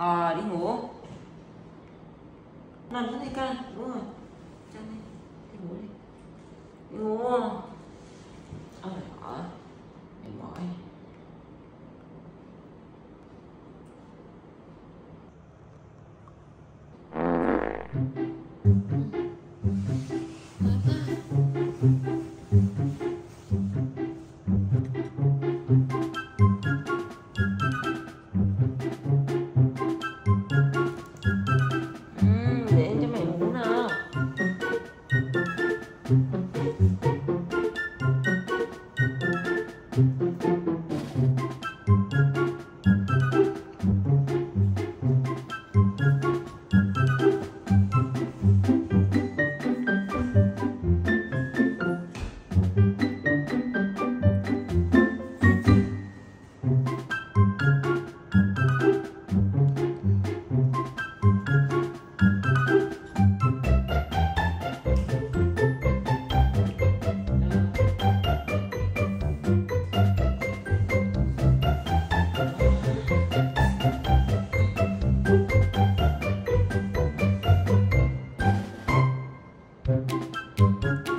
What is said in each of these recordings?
ờ đi ngủ. Nằm xuống đi ca đúng rồi. Chân đi. Đi ngủ đi. Đi ngủ. Música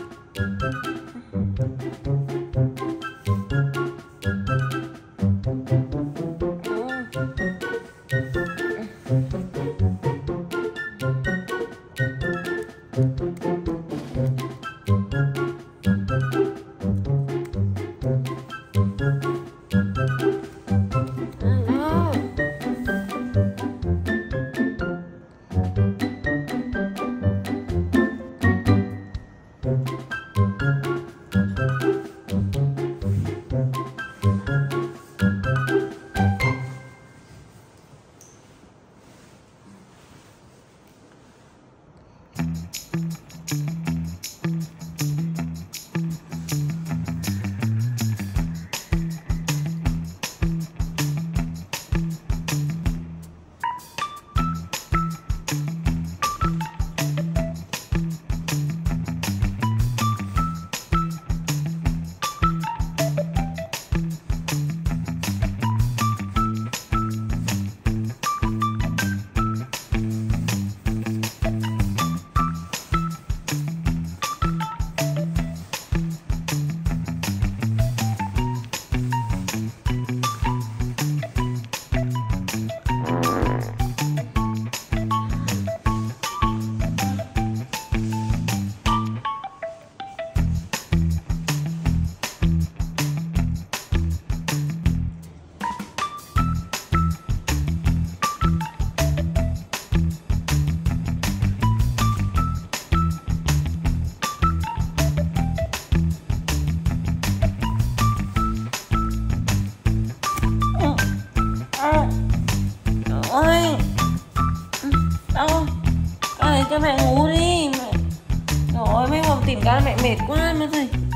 tìm cái mẹ mệt quá mất rồi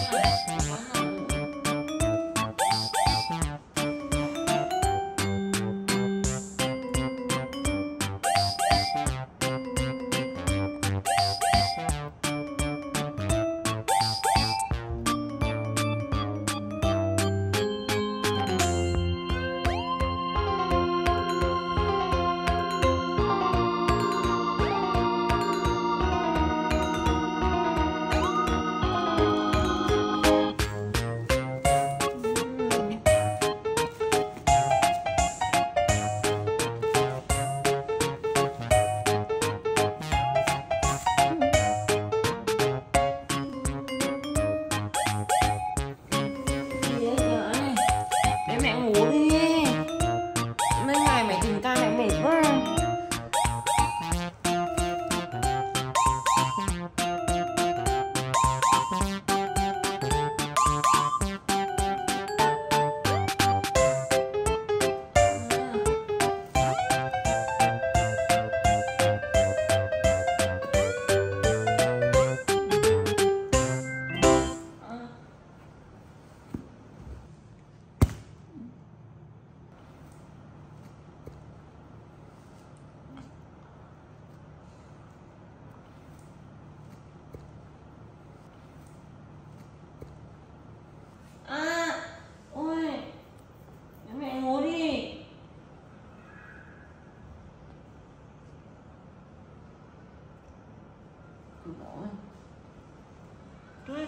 Yes. mỗi Thôi